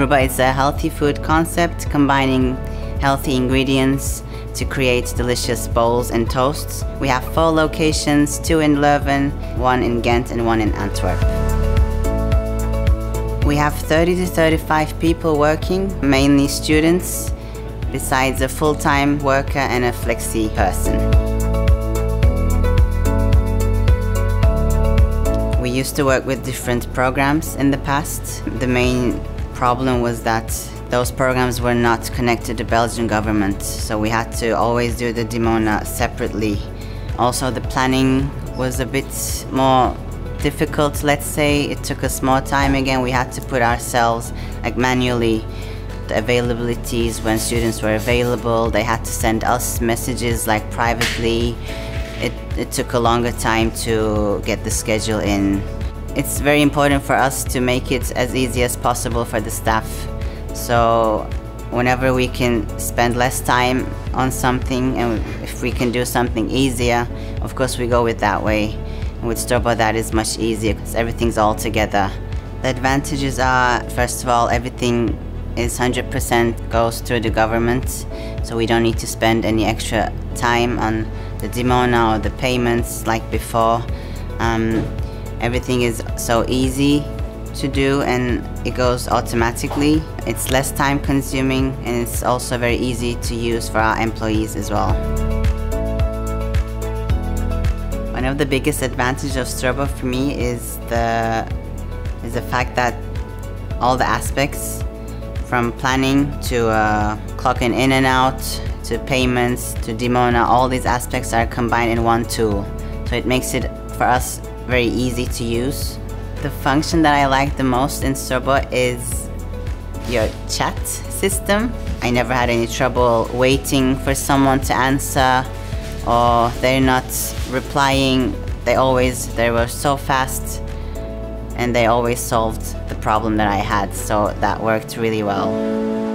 Ruba is a healthy food concept combining healthy ingredients to create delicious bowls and toasts. We have four locations, two in Leuven, one in Ghent and one in Antwerp. We have 30 to 35 people working, mainly students, besides a full-time worker and a flexi person. We used to work with different programs in the past. The main problem was that those programs were not connected to Belgian government, so we had to always do the Dimona separately. Also, the planning was a bit more difficult, let's say. It took us more time again. We had to put ourselves like manually the availabilities when students were available. They had to send us messages like privately. It, it took a longer time to get the schedule in. It's very important for us to make it as easy as possible for the staff so whenever we can spend less time on something and if we can do something easier, of course we go with that way. And with Strobbo that is much easier because everything's all together. The advantages are, first of all, everything is 100% goes through the government, so we don't need to spend any extra time on the Dimona or the payments like before. Um, everything is so easy to do and it goes automatically. It's less time consuming and it's also very easy to use for our employees as well. One of the biggest advantages of Strobbo for me is the is the fact that all the aspects from planning to uh, clocking in and out to payments to Dimona, all these aspects are combined in one tool. So it makes it for us very easy to use the function that I like the most in Strobbo is your chat system. I never had any trouble waiting for someone to answer or they're not replying. They always, they were so fast and they always solved the problem that I had, so that worked really well.